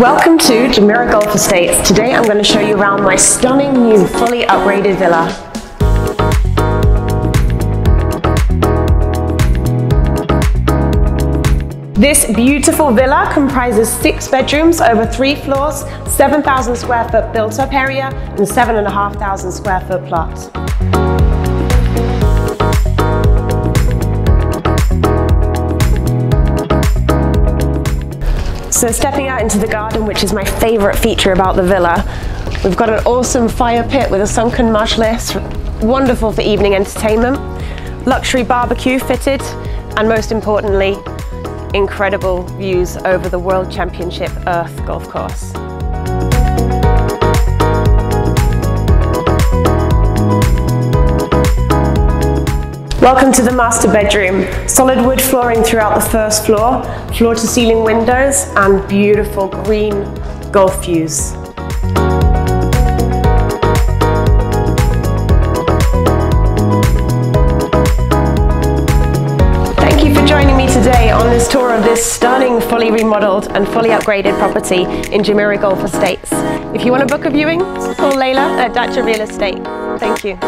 Welcome to Jumeirah Golf Estates. Today I'm going to show you around my stunning new fully upgraded villa. This beautiful villa comprises six bedrooms over three floors, 7,000 square foot built up area and 7,500 square foot plot. So stepping out into the garden, which is my favorite feature about the villa, we've got an awesome fire pit with a sunken majlis, wonderful for evening entertainment, luxury barbecue fitted, and most importantly, incredible views over the World Championship Earth Golf Course. Welcome to the master bedroom. Solid wood flooring throughout the first floor, floor to ceiling windows and beautiful green golf views. Thank you for joining me today on this tour of this stunning, fully remodeled and fully upgraded property in Jumeirah Golf Estates. If you want to book a viewing, call Laila at Dacha Real Estate. Thank you.